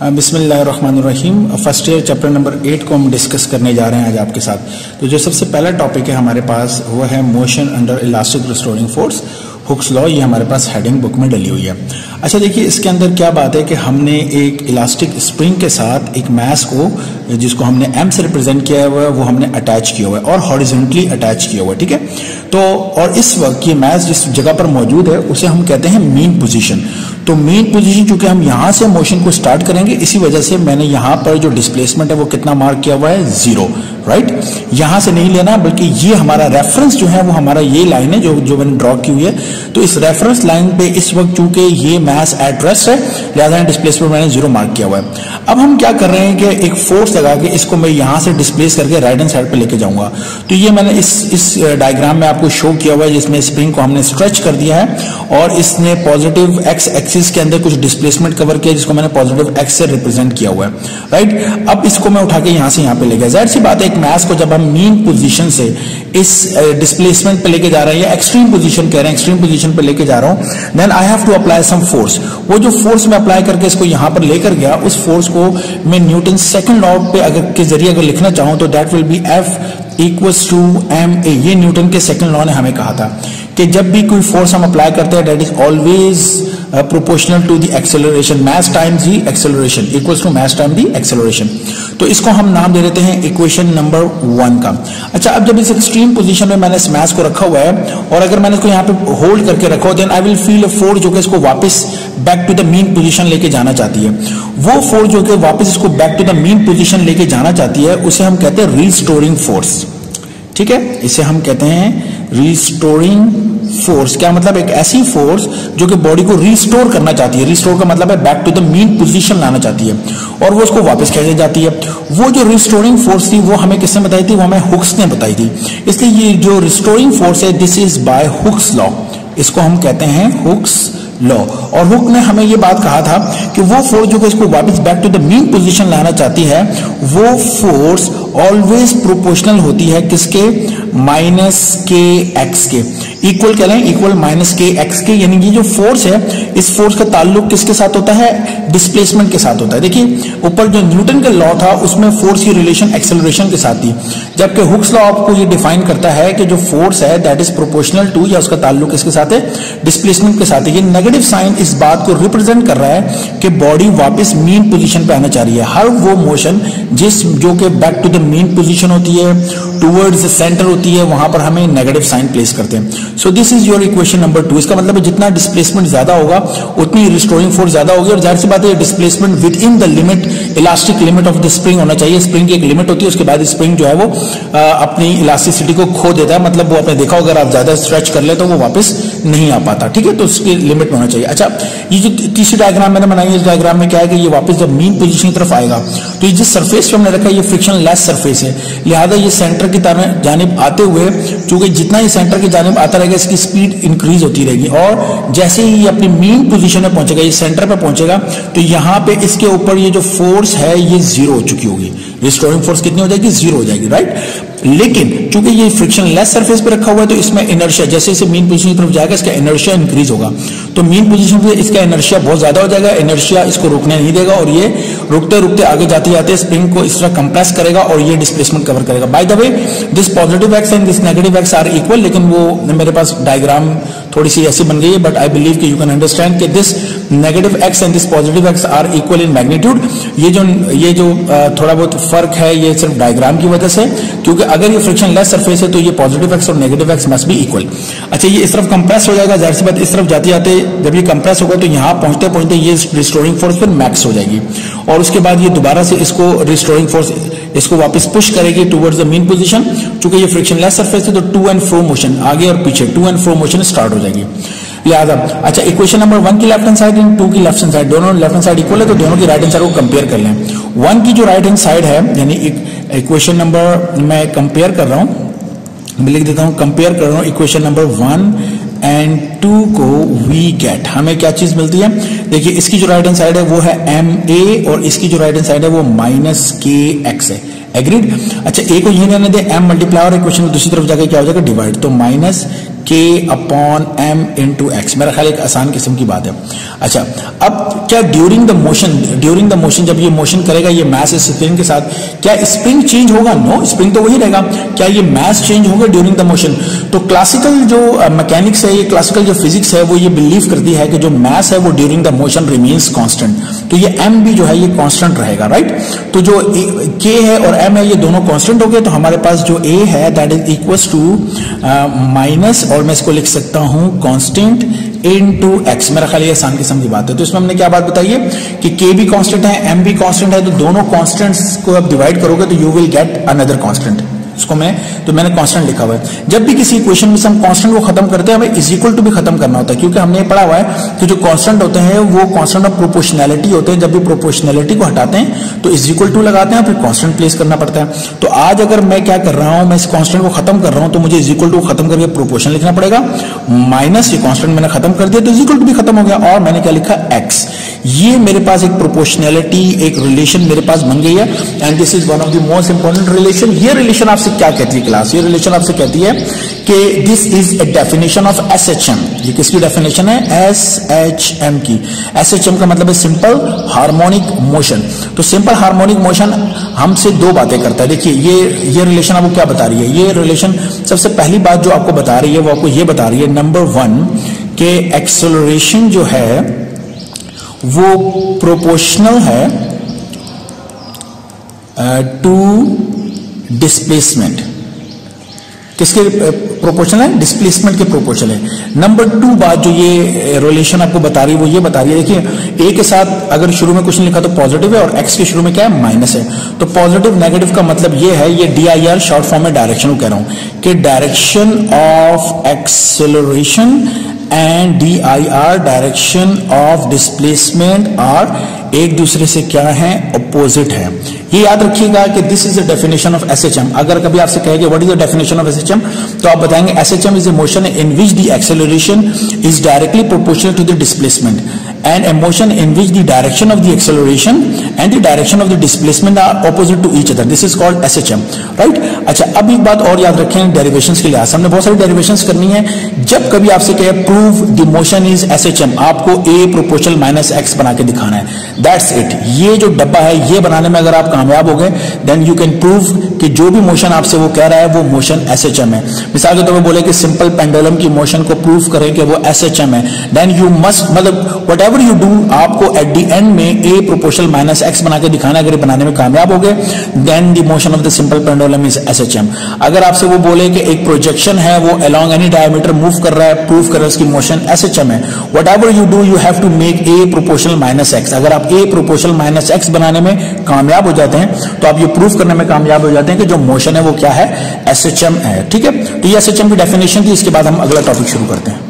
बिस्मिल्लाहिर्रहमानिर्रहीम। First year chapter number eight को हम डिस्कस करने जा रहे हैं आज आपके साथ। तो जो सबसे पहला टॉपिक है हमारे पास, वो है motion under elastic restoring force Hooke's law ये हमारे पास हेडिंग बुक में डली हुई है। अच्छा देखिए, इसके अंदर क्या बात है कि हमने एक इलास्टिक स्प्रिंग के साथ एक मैस को, जिसको हमने एम से रिप्रेजेंट किया हुआ है, वो हमने अटैच किया हुआ है, और हॉरिजेंटली अटैच किया हुआ है, ठीक है? तो और इस वक्त ये मैस जिस जगह पर मौजूद है, उसे हम कहते हैं मीन पोजिशन तो मेन पोजीशन चूँकि हम यहाँ से मोशन को स्टार्ट करेंगे, इसी वजह से मैंने यहाँ पर जो डिस्प्लेसमेंट है, वो कितना मार्क किया हुआ है? ज़ीरो राइट यहाँ से नहीं लेना, बल्कि ये हमारा रेफरेंस जो है, वो हमारा ये लाइन है जो जो मैंने ड्रॉ की हुई है। तो इस रेफरेंस लाइन पे इस वक्त चूँकि ये मैस एट रेस्ट है, लिहाजा डिस्प्लेसमेंट मैंने ज़ीरो मार्क किया हुआ है। अब हम क्या कर रहे हैं कि एक फोर्स लगा के इसको मैं यहाँ से डिस्प्लेस करके राइट हैंड साइड पर लेके जाऊँगा। तो ये मैंने इस इस डायग्राम में आपको शो किया हुआ है, जिसमें स्प्रिंग को हमने स्ट्रेच कर दिया है, और इसने पॉजिटिव एक्स एक्सिस के अंदर कुछ डिस्प्लेसमेंट कवर किया जिसको मैंने पॉजिटिव एक्स से रिप्रेजेंट किया हुआ है। राइट अब इसको मैं उठा के यहाँ से यहाँ पे ले गया। ज़ाहिर सी बात है, एक मैस को जब हम मीन पोजीशन से इस डिस्प्लेसमेंट पे लेके जा रहे हैं या एक्सट्रीम पोजीशन कह रहे हैं एक्सट्रीम पोजीशन पे लेके जा रहा हूँ then I have to apply some force वो जो फोर्स मैं अप्लाई करके इसको यहाँ पर लेकर गया, उस फोर्स को मैं न्यूटन सेकंड लॉ पे अगर, के ज़रिए अगर लिखना चाहूँ तो that will be F equals to M A ये न्यूटन के सेकंड लॉ ने हमें कहा था। कि जब भी कोई फोर्स हम अप्लाई करते हैं that is always proportional to the acceleration mass times the acceleration equals to mass time the acceleration तो इसको हम नाम दे देते हैं इक्वेशन नंबर वन का। अच्छा अब जब इस एक्सट्रीम पोजीशन में मैंने इस मैस को रखा हुआ है, और अगर मैंने इसको यहाँ पे होल्ड करके रखा हो then I will feel a force जो कि इसको वापस back to the mean position लेके जाना चाहती है। वो फोर्स जो कि वापस इसको back to the mean position लेके जाना चाहती है, उसे हम कहते हैं रीस्टोरिंग फोर्स ठीक है? इसे हम कहते हैं रिस्टोरिंग फोर्स क्या मतलब? एक ऐसी फोर्स जो कि बॉडी को रिस्टोर करना चाहती है. रिस्टोर का मतलब है back to the mean position लाना चाहती है। और वो उसको वापस खेलने जाती है? वो जो रिस्टोरिंग फोर्स थी, वो हमें किसने बताई थी? वो हमें हुक्स ने बताई थी। इसलिए ये जो रिस्टोरिंग फोर्स है this is by Hooke's law इसको हम कहते हैं हुक्स लॉ और हुक ने हमें ये बात कहा था कि वो फोर्स जो कि इसको वापस back to the mean position लाना चाहती है, वो फोर्स ऑलवेज प्रोपोर्शनल होती है किसके? माइनस के एक्स के। इक्वल कह लें इक्वल माइनस के एक्स के यानी ये जो फोर्स है, इस फोर्स का ताल्लुक किसके साथ होता है? डिस्प्लेसमेंट के साथ होता है। देखिए, ऊपर जो न्यूटन का लॉ था, उसमें फोर्स की रिलेशन एक्सेलरेशन के साथ थी। जबकि हुक्स लॉ आपको ये डिफाइन करता है कि जो फोर्स है दैट इज़ प्रोपोर्शनल टू या उसका ताल्लुक किसके साथ है? डिस्प्लेसमेंट के साथ है। ये नेगेटिव साइन इस बात को रिप्रेजेंट कर रहा है कि बॉडी वापस मीन पोजीशन पे आना चाह रही है। हर वो मोशन जिस जो कि back to the mean position होती है टूवर्ड्स सेंटर होती है, वहाँ पर हमें नेगेटिव साइन प्लेस करते हैं। So this is your equation number two इसका मतलब है जितना डिस्प्लेसमेंट ज़्यादा होगा उतनी रिस्टोरिंग फोर्स ज़्यादा होगी। और ज़ाहिर सी बात है displacement within the limit elastic limit of the spring होना चाहिए। स्प्रिंग की एक लिमिट होती है उसके बाद स्प्रिंग जो है वो आ, अपनी इलास्टिसिटी को खो देता है। मतलब वो आपने देखा अगर आप ज़्यादा स्ट्रेच कर ले तो वो वापस नहीं आ पाता, ठीक है? तो उसकी लिमिट होना चाहिए। अच्छा ये जो तीसरी डायग्राम मैंने बनाई है, इस डायग्राम में क्या है कि ये वापस जब मीन पोजिशन की तरफ़ आएगा तो ये जिस सरफेस पे हमने रखा है, ये फ्रिक्शन लेस सरफेस है। लिहाजा ये सेंटर की तरह जानब आते हुए, चूँकि जितना ये सेंटर की जानब आता रहेगा, इसकी स्पीड इंक्रीज होती रहेगी। और जैसे ही ये अपनी मीन पोजिशन में पहुंचेगा, ये सेंटर पर पहुंचेगा तो यहाँ पे इसके ऊपर ये जो फोर्स है, ये ज़ीरो हो चुकी होगी। रिस्टोरिंग फोर्स कितनी हो जाएगी? ज़ीरो हो जाएगी राइट लेकिन चूँकि ये फ्रिक्शन लेस सरफेस पे रखा हुआ है तो इसमें इनर्शिया जैसे जैसे मीन पोजीशन की तरफ़ जाएगा, इसका इनर्शिया इंक्रीज होगा। तो मीन पोजीशन पे इसका इनर्शिया बहुत ज़्यादा हो जाएगा इनर्शिया इसको रोकने नहीं देगा, और ये रुकते रुकते आगे जाते जाते स्प्रिंग को इस तरह कंप्रेस करेगा, और ये डिस्प्लेसमेंट कवर करेगा। By the way this positive X and this negative X are equal लेकिन वो मेरे पास डायग्राम थोड़ी सी ऐसी बन गई है बट आई बिलीव कि यू कैन अंडरस्टैंड कि this negative X and this positive X are equal in magnitude ये जो ये जो थोड़ा बहुत फ़र्क है, ये सिर्फ़ डायग्राम की वजह से, क्योंकि अगर ये फ्रिक्शन लेस सरफेस है तो ये पॉजिटिव एक्स और negative X must be equal अच्छा ये इस तरफ़ कंप्रेस हो जाएगा, ज़ाहिर सी बात, इस तरफ़ जाते जाते जब ये कंप्रेस होगा तो यहाँ पहुँचते पहुँचते ये रिस्टोरिंग फोर्स फिर मैक्स हो जाएगी. और उसके बाद ये दोबारा से इसको रिस्टोरिंग फोर्स इसको वापस पुश करेगी टुवर्ड्स द मीन पोजीशन चूँकि ये फ्रिक्शन लेस सरफेस है तो टू एंड फ्रो मोशन आगे और पीछे to and fro motion start हो जाएगी. लिहाजा अच्छा इक्वेशन नंबर वन की left hand side and two की लेफ़्ट हैंड साइड दोनों लेफ़्ट हैंड साइड इक्वल है तो दोनों की राइट हैंड साइड को कंपेयर कर लें। वन की जो राइट हैंड साइड है, यानी इक्वेशन नंबर मैं कंपेयर कर रहा हूँ, मैं लिख देता हूँ कंपेयर कर रहा हूँ equation number one and two को वी गेट हमें क्या चीज़ मिलती है? देखिए, इसकी जो राइट हैंड साइड है, वो है एम ए और इसकी जो राइट हैंड साइड है, वो माइनस के एक्स है। एग्रीड अच्छा ए को यही रहने दे एम मल्टीप्लाई और इक्वेशन दूसरी तरफ़ जाकर क्या हो जाएगा? डिवाइड तो minus K upon M into to x मेरा ख्याल एक आसान किस्म की बात है। अच्छा अब क्या during the motion during the motion जब ये मोशन करेगा, ये मैस इस स्प्रिंग के साथ, क्या स्प्रिंग चेंज होगा? नो स्प्रिंग तो वही रहेगा। क्या ये मैस चेंज होगा ड्यूरिंग द मोशन तो क्लासिकल जो मैकेनिक्स है, ये क्लासिकल जो फिजिक्स है, वो ये बिलीव करती है कि जो मैस है, वो during the motion remains constant तो ये एम भी जो है, ये कॉन्स्टेंट रहेगा राइट तो जो के है और एम है, ये दोनों कॉन्स्टेंट हो गए तो हमारे पास जो ए है that is equal to minus और मैं इसको लिख सकता हूँ कांस्टेंट इन टू एक्स मेरा ख्याल ये आसान किस्म की बात है। तो इसमें हमने क्या बात बताई है कि के भी कांस्टेंट है एम भी कांस्टेंट है तो दोनों कांस्टेंट्स को आप डिवाइड करोगे तो you will get another constant इसको मैं तो मैंने कांस्टेंट लिखा हुआ है। जब भी किसी इक्वेशन में से हम कांस्टेंट को खत्म करते हैं, हमें इज़ इक्वल टू भी खत्म करना होता है, क्योंकि हमने पढ़ा हुआ है कि जो कांस्टेंट होते हैं, वो कांस्टेंट ऑफ़ प्रोपोर्शनैलिटी होते हैं। जब भी प्रोपोर्शनैलिटी को हटाते हैं तो इज़ इक्वल टू लगाते हैं, फिर कांस्टेंट प्लेस करना पड़ता है। तो आज अगर मैं क्या कर रहा हूँ, मैं इस कांस्टेंट को खत्म कर रहा हूँ तो मुझे इज़ इक्वल टू खत्म करके प्रोपोर्शन लिखना पड़ेगा। माइनस ये कांस्टेंट मैंने खत्म कर दिया तो इज़ इक्वल टू भी खत्म हो गया। और मैंने क्या लिखा? एक्स ये मेरे पास एक प्रोपोर्शनैलिटी एक रिलेशन मेरे पास बन गई है। And this is one of the most important relation ये रिलेशन आपसे क्या कहती है क्लास ये रिलेशन आपसे कहती है कि this is a definition of S H M ये किसकी डेफिनेशन है? एस एच एम की। एस एच एम का मतलब है सिंपल हार्मोनिक मोशन तो सिंपल हार्मोनिक मोशन हमसे दो बातें करता है। देखिए, ये ये रिलेशन आपको क्या बता रही है? ये रिलेशन सबसे पहली बात जो आपको बता रही है, वो आपको ये बता रही है नंबर वन के एक्सेलरेशन जो है, वो प्रोपोर्शनल है टू डिस्प्लेसमेंट किसके प्रोपोर्शनल है? डिस्प्लेसमेंट के प्रोपोर्शनल है। नंबर टू बात जो ये रिलेशन आपको बता रही है, वो ये बता रही है, देखिए ए के साथ अगर शुरू में कुछ नहीं लिखा तो पॉजिटिव है और एक्स के शुरू में क्या है? माइनस है। तो पॉजिटिव नेगेटिव का मतलब ये है, ये D I R short form में डायरेक्शन कह रहा हूँ कि direction of acceleration and D I R direction of displacement are एक दूसरे से क्या है? अपोजिट है। ये याद रखिएगा कि this is the definition of S H M अगर कभी आपसे कहेंगे what is the definition of S H M तो आप बताएँगे S H M is a motion in which the acceleration is directly proportional to the displacement and a motion in which the direction of the acceleration and the direction of the displacement are opposite to each other. This is called SHM right? अच्छा अब एक बात और याद रखें derivations के लिए हमने बहुत सारी डेरिवेशंस करनी है। जब कभी आपसे कहे prove the motion is SHM आपको ए प्रोपोर्शनल माइनस एक्स बना के दिखाना है। दैट्स इट ये जो डब्बा है, ये बनाने में अगर आप कामयाब हो गए देन यू कैन प्रूव कि जो भी मोशन आपसे वो कह रहा है, वो मोशन एसएचएम है। मिसाल के तौर पर बोले कि सिंपल पेंडुलम की मोशन को प्रूव करें कि वो एसएचएम है। देन यू मस्ट मतलब वट एवर यू डू आपको एट दी एंड में ए प्रोपोर्शनल माइनस एक्स बना के दिखाना अगर बनाने में कामयाब हो गए then the motion of the simple pendulum is S H M अगर आपसे वो बोले कि एक प्रोजेक्शन है, वो अलॉन्ग एनी डायमीटर मूव कर रहा है प्रूव कर रहा है, उसकी मोशन एस एच एम है। Whatever you do you have to make A proportional minus X अगर आप ए प्रोपोर्शनल माइनस एक्स बनाने में कामयाब हो जाते हैं तो आप ये प्रूव करने में कामयाब हो जाते हैं कि जो मोशन है, वो क्या है? एस एच एम है। ठीक है? तो ये एस एच एम की डेफिनेशन थी, इसके बाद हम अगला टॉपिक शुरू करते हैं।